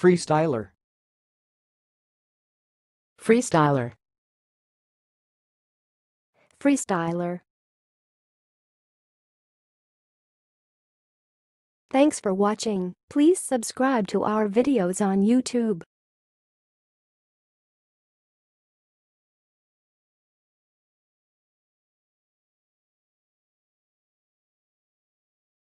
Freestyler. Freestyler. Freestyler. Thanks for watching. Please subscribe to our videos on YouTube.